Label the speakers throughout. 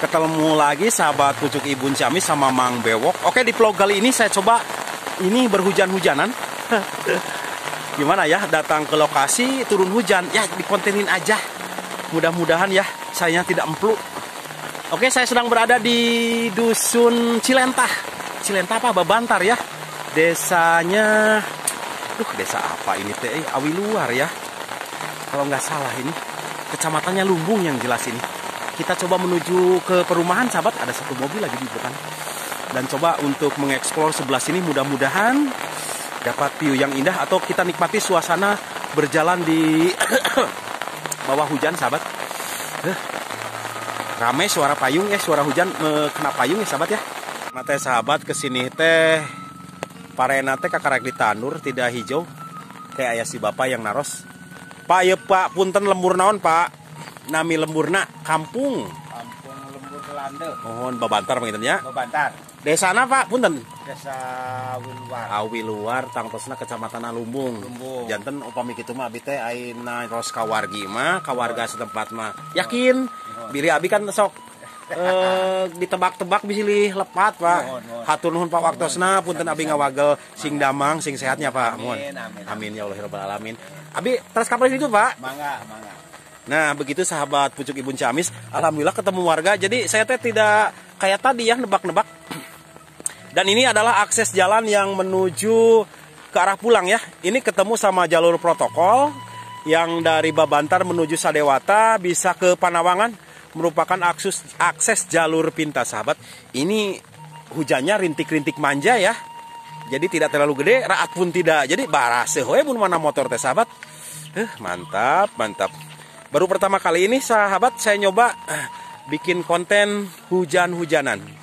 Speaker 1: Ketemu lagi sahabat pucuk ibun Ciamis sama Mang Bewok. Oke di vlog kali ini saya coba Ini berhujan-hujanan. Gimana ya datang ke lokasi turun hujan. Ya dikontenin aja. Mudah-mudahan ya saya tidak emplu Oke saya sedang berada di Dusun Cilentah. Cilentah apa? Babantar ya. Desanya Duh desa apa ini teh? Eh, Awi luar ya. Kalau nggak salah ini kecamatannya Lumbung yang jelas ini. Kita coba menuju ke perumahan sahabat, ada satu mobil lagi di depan. Dan coba untuk mengeksplor sebelah sini mudah-mudahan dapat view yang indah atau kita nikmati suasana berjalan di bawah hujan sahabat. Uh, rame suara payung ya, suara hujan kena payung ya sahabat ya. Mate sahabat ke sini teh parena teh kakarek ditandur tidak hijau kayak ayah si bapak yang naros Pak ya Pak punten lembur naon Pak nami lemburna kampung.
Speaker 2: Kampung lembur Kelande
Speaker 1: mohon babantar ya
Speaker 2: babantar
Speaker 1: desa apa Pak? Punten?
Speaker 2: Desa Wiluar.
Speaker 1: Awi luar tangtosna kecamatan Lumbung
Speaker 2: Lumbung
Speaker 1: janten upami kitu mah abi teh aina ros kawargi mah kawarga setempat mah. Yakin? Biri abi kan sok eh ditebak-tebak bisilih lepat Pak. Hatur nuhun Pak waktosna. Punten abi ngawagel sing damang sing sehatnya Pak. Mohon.
Speaker 2: amin,
Speaker 1: Amin ya Allah rabbal alamin. Abi terus kapan itu Pak?
Speaker 2: mangga mangga
Speaker 1: Nah begitu sahabat pucuk ibun Ciamis, alhamdulillah ketemu warga. Jadi saya teh tidak kayak tadi ya nebak-nebak. Dan ini adalah akses jalan yang menuju ke arah pulang ya. Ini ketemu sama jalur protokol yang dari Babantar menuju Sadewata bisa ke Panawangan merupakan akses akses jalur pintas sahabat. Ini hujannya rintik-rintik manja ya. Jadi tidak terlalu gede, raat pun tidak. Jadi barase hoe mun mana motor teh sahabat. Eh, mantap, mantap. Baru pertama kali ini sahabat saya nyoba eh, bikin konten hujan-hujanan.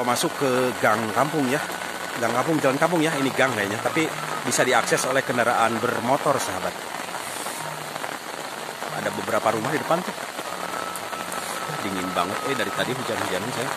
Speaker 1: Coba masuk ke gang kampung ya. Gang kampung jalan kampung ya. Ini gang kayaknya tapi bisa diakses oleh kendaraan bermotor sahabat. Ada beberapa rumah di depan tuh. Dingin banget. Eh dari tadi hujan-hujanan saya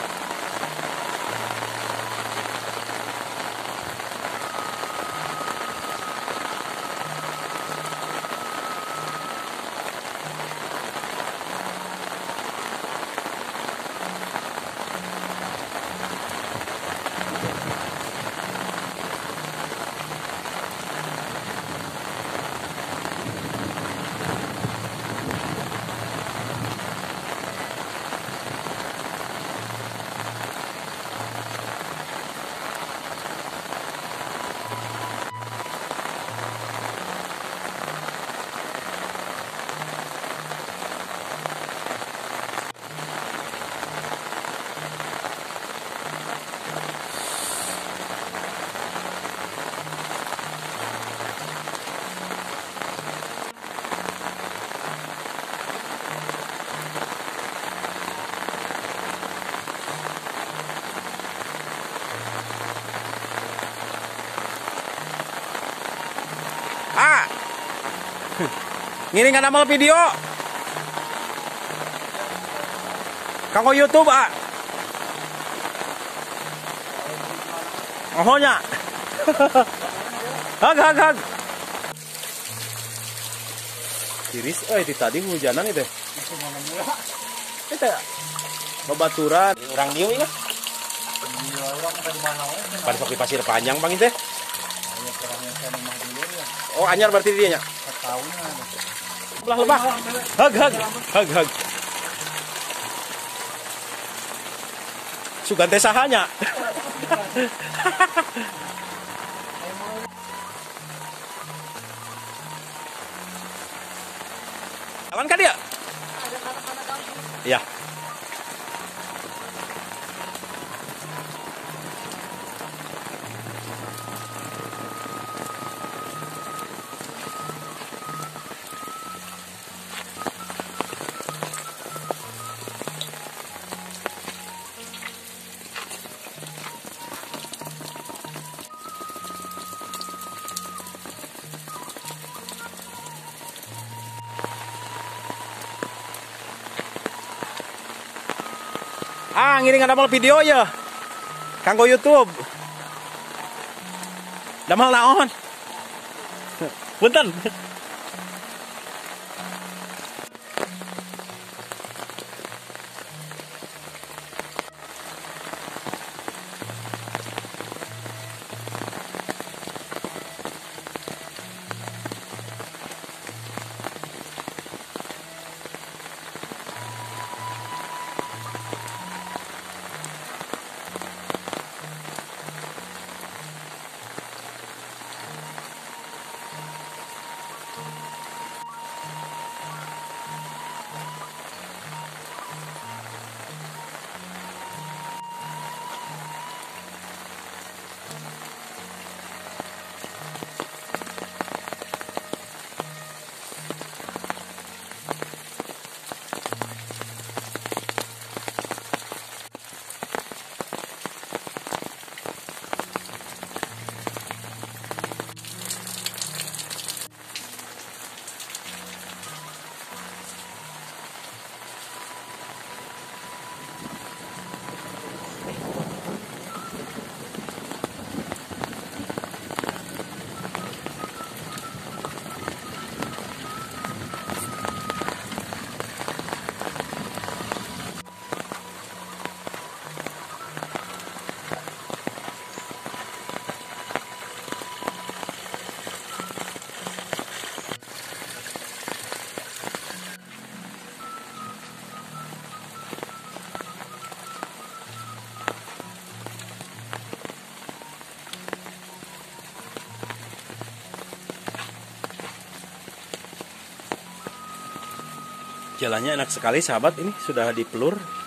Speaker 1: Ngiring ada mal video. Kanggo YouTube, ah. Ohnya. hag, hag, hag. Tiris, eh di tadi hujanan itu.
Speaker 2: Itu?
Speaker 1: Itu babaturan. Orang dieu ini.
Speaker 2: We?
Speaker 1: Pada sok pasir panjang bang itu.
Speaker 2: Ya.
Speaker 1: Oh anyar berarti dia nya.
Speaker 2: Setahunnya.
Speaker 1: Lebah lebah. Hag hag. Hag hag. Sugan teh sahanya. Aman kan dia? Iya. Ah, ngiring ada mal video ya. Kanggo YouTube. Damal naon? Punten. Jalannya enak sekali sahabat ini sudah dipelur.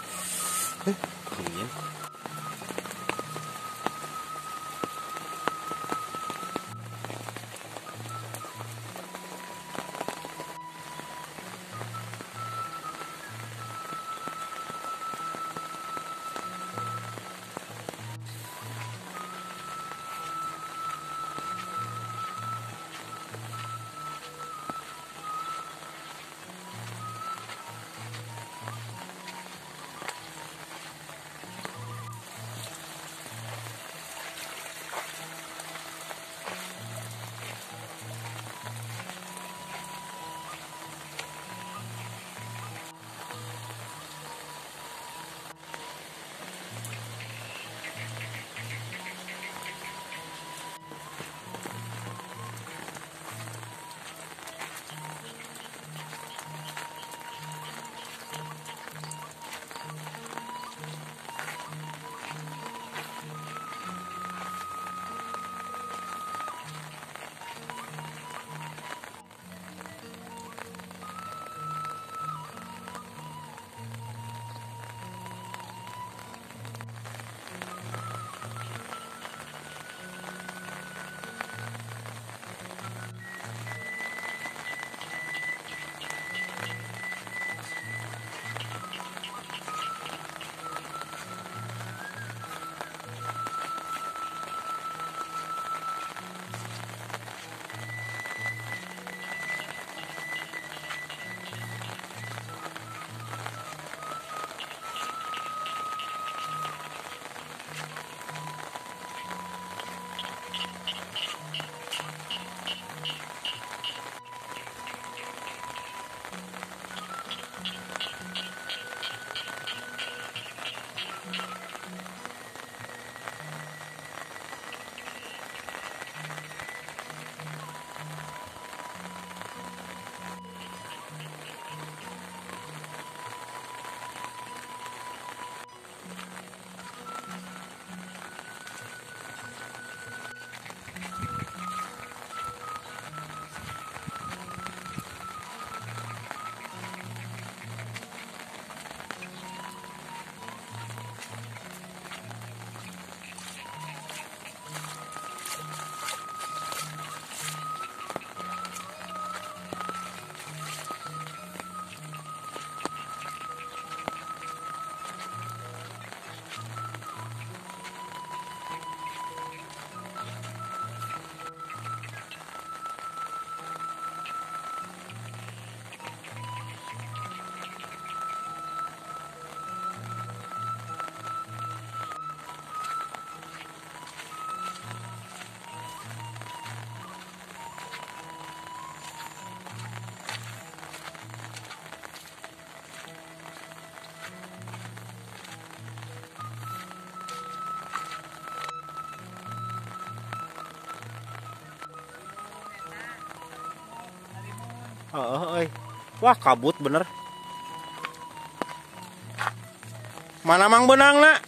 Speaker 1: Wah, kabut bener. Mana mang benang nak?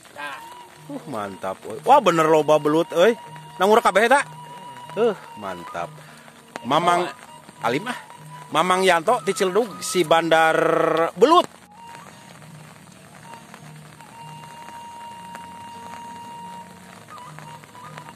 Speaker 1: Uh, mantap. euy. Wah, bener loba belut euy. Nangur kabeh eta? Uh, mantap. Mamang Alim ah. Mamang Yanto di Ciledug si Bandar Belut.